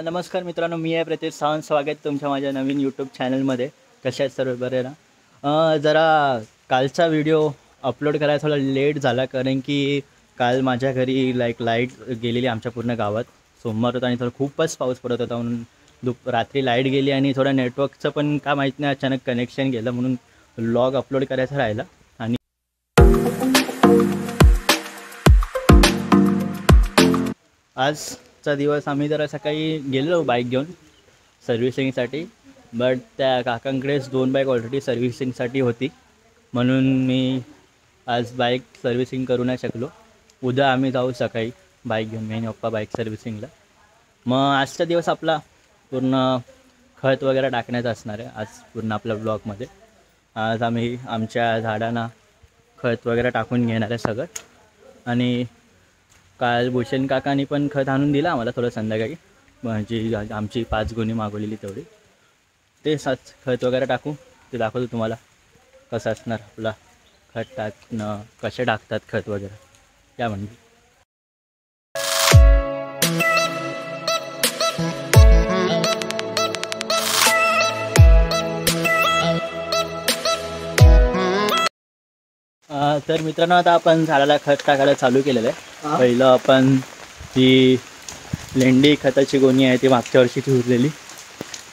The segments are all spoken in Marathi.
नमस्कार मित्रांनो मी आहे प्रत्येक सावंत. स्वागत तुमच्या माझ्या नवीन यूट्यूब चॅनलमध्ये कशा आहेत सर्व? बरे ना? जरा कालचा व्हिडिओ अपलोड करायला थोडा लेट झाला कारण की काल माझ्या घरी लाईक लाइट गेलेली आमच्या पूर्ण गावात. सोमवार होता आणि थोडं खूपच पाऊस पडत होता म्हणून दुप रात्री लाइट गेली आणि थोडं नेटवर्कचं पण का माहीत नाही अचानक कनेक्शन गेलं म्हणून लॉग अपलोड करायचं राहिलं. आणि आज आजचा दिवस आम्ही जरा सकाळी गेलो बाईक घेऊन सर्व्हिसिंगसाठी बट त्या काकांकडेच दोन बाईक ऑलरेडी सर्व्हिसिंगसाठी होती. म्हणून मी आज बाईक सर्व्हिसिंग करू नाही शकलो. उद्या आम्ही जाऊ सकाळी बाईक घेऊन मी आणि पप्पा बाईक सर्व्हिसिंगला मग आजचा दिवस आपला पूर्ण खत वगैरे टाकण्याचा असणार आहे. आज पूर्ण आपल्या ब्लॉगमध्ये आज आम्ही आमच्या झाडांना खत वगैरे टाकून घेणार आहे सगळं. आणि काल भूषण काकांनी पण खत आणून दिलं आम्हाला थोडं संध्याकाळी. म्हणजे आमची पाच गुणी मागवलेली तेवढी. ते साच खत वगैरे टाकू. ते दाखवतो तुम्हाला कसं असणार आपला खत टाकणं कसे टाकतात खत वगैरे. त्या म्हणजे तर मित्रांनो आता आपण झाडाला खत टाकायला चालू केलेलं आहे. पहिलं आपण ही लेंडी खताची गोणी आहे ती मागच्या वर्षीची उरलेली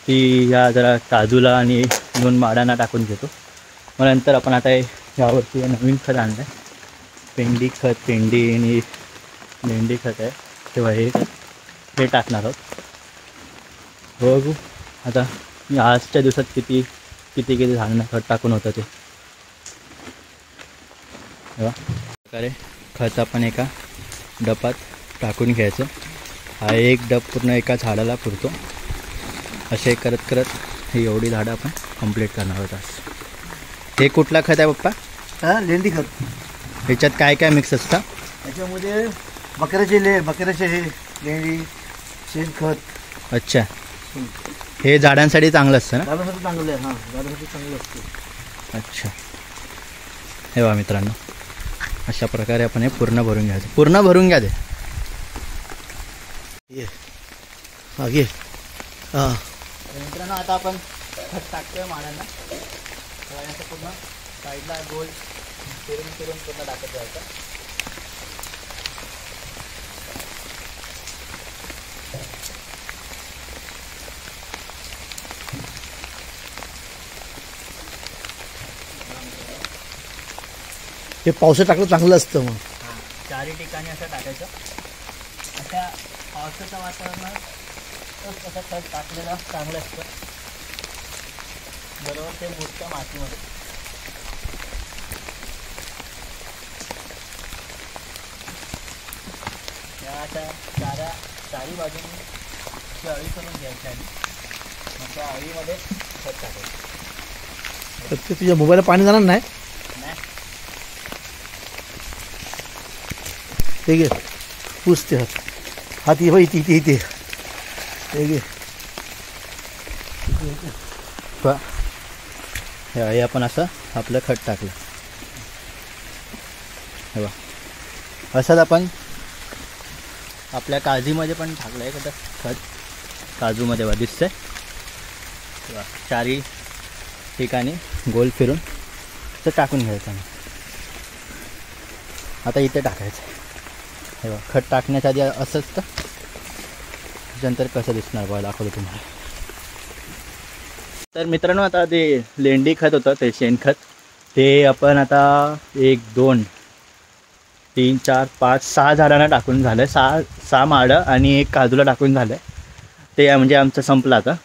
ती ह्या जरा काजूला आणि दोन माडांना टाकून घेतो. मग नंतर आपण आता यावरती नवीन खत आणलं आहे पेंडी खत पेंडी आणि लेंडी खत आहे. तेव्हा हे हे टाकणार आहोत. बघू. आता आजच्या दिवसात किती किती किती झाडांना खत टाकून होतं ते. प्रकारे खत आपण एका डपात टाकून घ्यायचं. हा एक डब पूर्ण एका झाडाला पुरतो. असे करत करत ही एवढी झाडं आपण कंप्लीट करणार आहोत आज. हे कुठला खत आहे पप्पा? हा लेंडी खत. ह्याच्यात काय काय मिक्स असतं? त्याच्यामध्ये बकऱ्याचे ले बकऱ्याचे हे लेंडी शेणखत अच्छा. हे झाडांसाठी चांगलं असतं ना? चांगलं आहे हां झाडासाठी चांगलं असतं. अच्छा. हे बघा मित्रांनो. अशा प्रकारे आपण हे पूर्ण भरून घ्यायचं पूर्ण भरून घ्या ते. ये. हा घे हां. मित्रांनो आता आपण खत टाकतोय माडांना. पूर्ण. साईडला गोल फिरून फिरून पूर्ण टाकत जायचं. हे पावसात टाकलं चांगलं असतं मग. चारी ठिकाणी असं टाकायचं. अशा पावसाच्या वातावरणात असं खत टाकलेलं चांगलं असतं. बरोबर ते मातीमध्ये. चारी बाजूनी अशी अळी करून घ्यायची मग त्या अळीमध्ये खत टाकायचं. तर ते तुझ्या मोबाईलला पाणी जाणार नाही? ते घे पुसते हात हात ये बाई इथे इथे इथे घे पहा. हे आपण असं आपलं खत टाकलं. हे बघा. असंच आपण आपल्या काळजीमध्ये पण टाकलं आहे का खत काजूमध्ये बघा दिसतंय. हे बघा, चारी ठिकाणी गोल फिरून तर टाकून घ्यायचं मग. आता इथे टाकायचं. हे बघा खत टाकण्याच्या आधी असंच तर. त्याच्यानंतर कसं दिसणार बघा दाखवतो तुम्हाला. तर मित्रांनो आता ते लेंडी खत होतं ते शेणखत ते आपण आता एक दोन तीन चार पाच सहा झाडांना टाकून झालं. सहा सहा माडं आणि एक काजूला टाकून झालं. ते म्हणजे आमचं संपलं आता.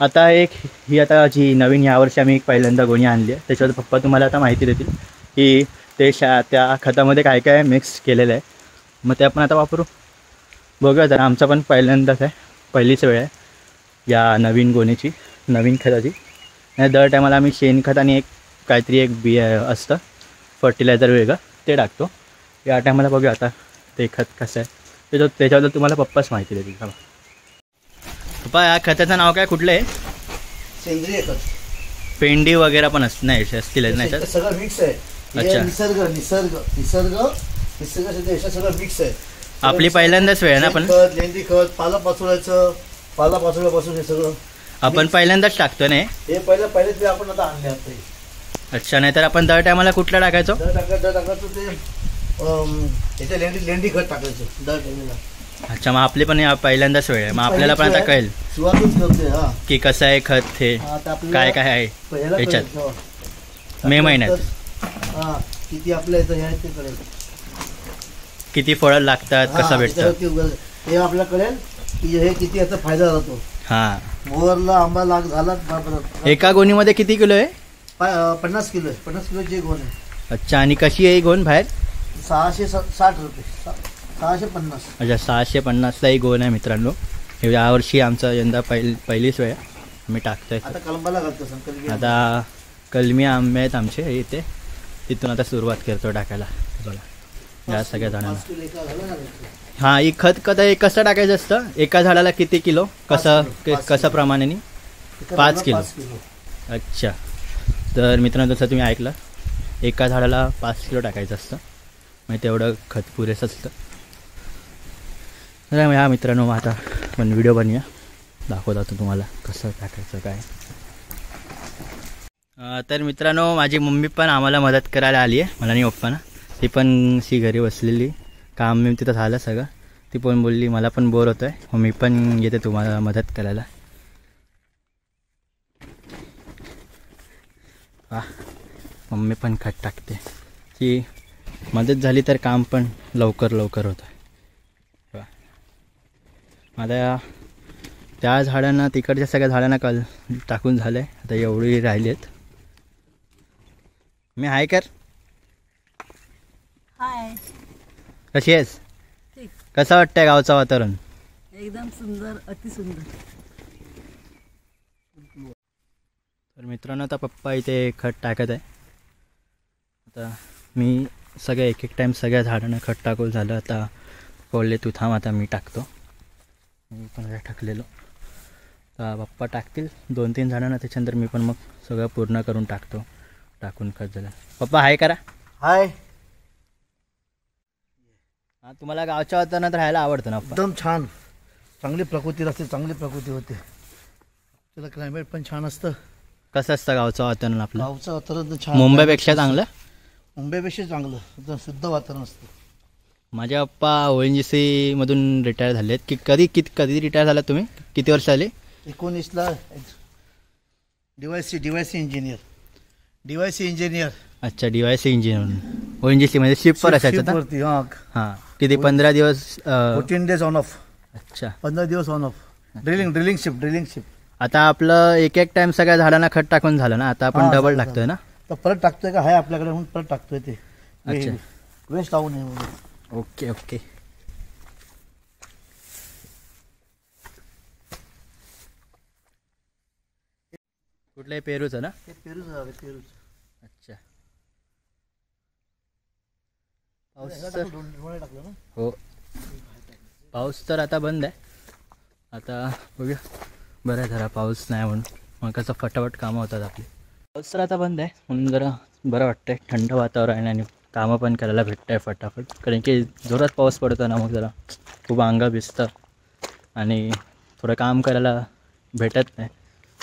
आता एक ही आता जी नवीन यावर्षी आम्ही एक पहिल्यांदा गोणी आणली आहे. त्याच्यावर पप्पा तुम्हाला आता माहिती देतील की ते शा त्या खतामध्ये काय काय मिक्स केलेलं आहे. मग ते आपण आता वापरू. बघूया जरा आमचा पण पहिल्यांदाच आहे. पहिलीच वेळ आहे या नवीन गोणीची नवीन खताची. आणि दर टायमाला आम्ही शेणखत आणि एक काहीतरी एक बी असतं फर्टिलायझर वेगळं ते टाकतो. या टायमाला बघूया आता ते खत कसं आहे. त्याच्यावर त्याच्याबद्दल तुम्हाला पप्पाच माहिती देतील. का पप्पा या खताचं नाव काय? कुठलं आहे? सेंद्रिय खत. पेंडी वगैरे पण असत नाही असतील नाही सगळं मिक्स आहे. अच्छा. निसर्ग निसर्ग निसर्ग निसर्ग सगळं सगळं मिक्स आहे. आपली पहिल्यांदाच वेळ आहे ना पण खत लेंडी खत पालक पाचोळ्याचं पाला पाचोळ्यापासून हे सगळं आपण पहिल्यांदाच टाकतो ना हे? हे पहिलं पहिलेच ते आपण आता आणले आता हे. अच्छा नाहीतर आपण दर टायमाला कुठला टाकायचो? दर टाका दर टाकायचं ते अम, लेंडी लेंडी खत टाकायचं दर अच्छा मग आपली पण या पहिल्यांदाच वेळ आहे. मग आपल्याला पण आता कळेल. सुरुवातच करते हा. की कसं आहे खत हे आता आपल्याला काय काय आहे पहिला याच्यात? कळेल, हो. मे महिन्यात. हा किती आपल्या इथं हे आहे ते कळेल. किती फळं लागतात कसं भेटतं? हे आपल्याला कळेल की हे किती याचा फायदा जातो हा. मोहरला आंबा लाग झाला. एका गोणीमध्ये किती किलो आहे? पन्नास किलो आहे. पन्नास किलोची गोण आहे. अच्छा आणि कशी आहे ही गोण बाहेर? सहाशे साठ रुपये. सहाशे पन्नास. अच्छा सहाशे पन्नासला ही गोण आहे मित्रांनो. हे यावर्षी आमचं यंदा पहिली पहिलीच वेळ. आम्ही टाकतोय. आता घालतो आता कलमी आंबे आहेत आमचे इथे. तिथून आता सुरुवात करतो टाकायला. बघा. या सगळ्या झाडांना. हा ही खत कथ हे कसं टाकायचं असतं? एका झाडाला किती किलो? कसं कसं किलो. प्रमाणे पाच किलो. अच्छा. तर मित्रांनो जसं तुम्ही ऐकलं एका झाडाला पाच किलो टाकायचं असतं. म्हणजे तेवढं खत पुरेसं असतं. तर ह्या मित्रांनो मग आता पण व्हिडिओ बनवूया. दाखवत होतो तुम्हाला कसं टाकायचं काय. तर मित्रांनो माझी मम्मी पण आम्हाला मदत करायला आली आहे. मला नाही पप्पाना. ती पण शी घरी बसलेली. काम मी तिथं झालं सगळं. ती पण बोलली मला पण बोर होतं आहे मग मी पण येते तुम्हाला मदत करायला. वा मम्मी पण खत टाकते. की मदत झाली तर काम पण लवकर लवकर होतं वा. माझ्या त्या झाडांना तिकडच्या सगळ्या झाडांना कल टाकून झालं आहे आता एवढी राहिली आहेत मी हाय कर. हाय. कशी आहेस? ठीक. कसं वाटतंय गावचं वातावरण? एकदम सुंदर अतिसुंदर तर मित्रांनो आता पप्पा इथे खत टाकत आहे. आता मी सगळ्या एक एक टाईम सगळ्या झाडांना खत टाकून झालं. आता बोलले तू थांब आता मी टाकतो. मी पण काय टाकलेलो. तर पप्पा टाकतील. दोन तीन झाडांना त्याच्यानंतर मी पण मग सगळं पूर्ण करून टाकतो. टाकून खत झालं. पप्पा हाय करा. हाय. तुम्हाला गावच्या वातावरणात राहायला आवडतं ना एकदम छान. चांगली प्रकृती असते चांगली प्रकृती होते. त्याला क्लायमेट पण छान असतं. कसं असतं गावचं वातावरण आपलं? गावचं वातावरण तर छान. मुंबईपेक्षा चांगलं? मुंबईपेक्षा चांगलं. एकदम शुद्ध वातावरण असतं. माझे पप्पा ओ एन जी सी मधून रिटायर झाले आहेत की कधी किती कधी रिटायर झाला तुम्ही? किती वर्ष झाली? एकोणीसला DYC DYC engineer DYC engineer अच्छा डी वाय सी इंजिनियर सी म्हणजे शिपवर असायचं ना वरती हा. हां. किती? पंधरा दिवस अं, फोर्टीन डेज ऑन ऑफ अच्छा. पंधरा दिवस on off drilling drilling shift drilling shift आता आपलं एक एक टाइम सगळ्या झाडांना खत टाकून झालं ना? आता आपण हां, डबल झालं, टाकतोय ना? तर परत टाकतोय का? हाय आपल्याकडे म्हणून परत टाकतोय ते. अच्छा. वेस्ट लावू नये म्हणून. Okay okay. कुठलंही पेरूचं ना? पेरूच झालं पेरूच अच्छा पाऊस तर हो. पाऊस तर आता बंद आहे. आता बघूया. बरं आहे जरा पाऊस नाही म्हणून. मग कसं फटाफट कामं होतात आपली. पाऊस तर आता बंद आहे. म्हणून जरा बरं वाटतंय. थंड वातावरण आहे आणि कामं पण करायला भेटत आहे फटाफट. कारण की जोरात पाऊस पडतो ना मग जरा खूप अंग भिजतं. आणि थोडं काम करायला भेटत नाही.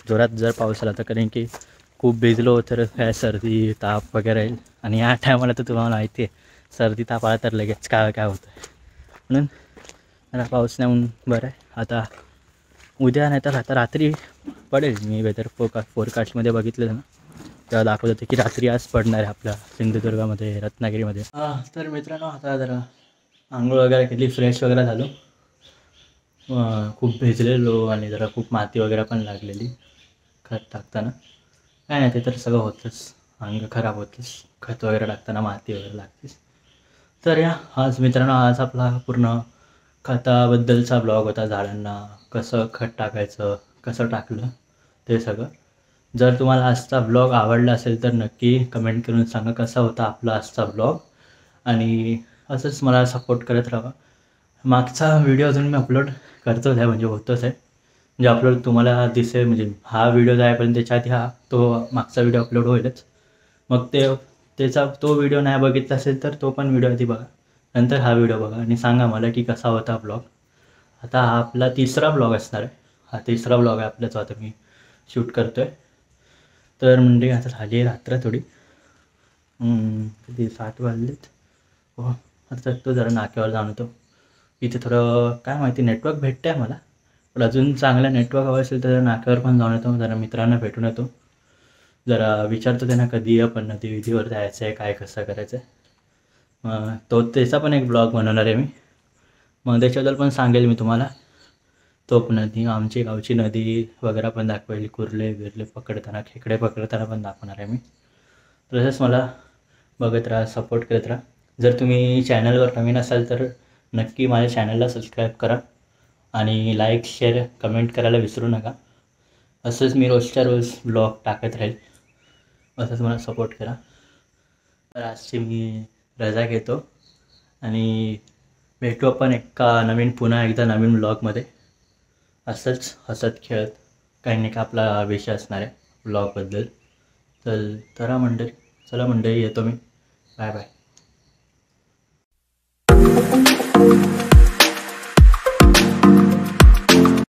जोरात जर पाऊस आला तर कारण की खूप भिजलो तर काय सर्दी ताप वगैरे. येईल आणि या टायमाला तर तुम्हाला माहिती आहे. सर्दी ताप आला तर लगेच काय काय होतं म्हणून जरा पाऊस नाही म्हणून बरं आहे. आता उद्या नाही तर आता रात्री पडेल. मी वेदर फोरका फोरकास्टमध्ये बघितलं ना. तेव्हा दाखवत होते की रात्री आज पडणार आहे आपल्या सिंधुदुर्गामध्ये रत्नागिरीमध्ये. हां तर मित्रांनो आता जरा आंघोळ वगैरे केली फ्रेश वगैरे झालो. खूप भिजलेलो आणि जरा खूप माती वगैरे पण लागलेली. खत टाकताना. काय नाही ते तर सगळं होतंच. अंग खराब होतंच. खत वगैरे टाकताना माती वगैरे लागतेच. तर या आज मित्रांनो आज आपला पूर्ण खताबद्दलचा ब्लॉग होता झाडांना कसं खत टाकायचं कसं टाकलं ते सगळं. जर तुम्हाला आजचा ब्लॉग आवडला असेल तर नक्की कमेंट करून सांगा कसा होता आपला आजचा ब्लॉग आणि असंच मला सपोर्ट करत राहा. मागचा व्हिडिओ अजून मी अपलोड करतोच आहे म्हणजे होतोच आहे. म्हणजे अपलोड तुम्हाला दिसेल म्हणजे हा व्हिडिओ जायपर्यंत त्याच्या आधी हा तो मागचा व्हिडिओ अपलोड होईलच. मग ते त्याचा तो व्हिडिओ नाही बघितला असेल तर तो पण व्हिडिओ आधी बघा. नंतर हा व्हिडिओ बघा आणि सांगा मला की कसा होता ब्लॉग आता हा आपला तिसरा ब्लॉग असणार आहे. हा तिसरा ब्लॉग आहे आपल्याचा आता मी शूट करतो आहे तर म्हणजे आता झाली आहे रात्र थोडी. कधी सात वाजलेत. हो आता तो जरा नाक्यावर जाऊन येतो. इथे थोडं काय माहिती नेटवर्क भेटतं आहे मला पण अजून चांगलं नेटवर्क हवं असेल तर नाक्यावर पण जाऊन येतो. जरा मित्रांना भेटून येतो. जरा विचारतो त्यांना कधी आपण नदी विधीवर जायचं आहे काय कसं करायचं आहे. मग तो त्याचा पण एक ब्लॉग बनवणार आहे मी. मग त्याच्याबद्दल पण सांगेल मी तुम्हाला. तोप नदी आमची गावची नदी वगैरे पण दाखवेल कुर्ले बिरले पकडताना खेकडे पकडताना पण दाखवणार आहे मी. तसंच मला बघत राहा सपोर्ट करत राहा. जर तुम्ही चॅनलवर नवीन असाल तर नक्की माझ्या चॅनलला सबस्क्राईब करा आणि लाईक शेअर कमेंट करायला विसरू नका. असंच मी रोजच्या रोज ब्लॉग टाकत राहील. असंच मला सपोर्ट करा. तर आजची मी रजा घेतो आणि भेटू आपण एका नवीन पुन्हा एकदा नवीन ब्लॉगमध्ये असंच हसत खेळत काही नाही का आपला विषय असणार आहे ब्लॉगबद्दल तर चला मंडळी चला मंडळी येतो मी. Bye bye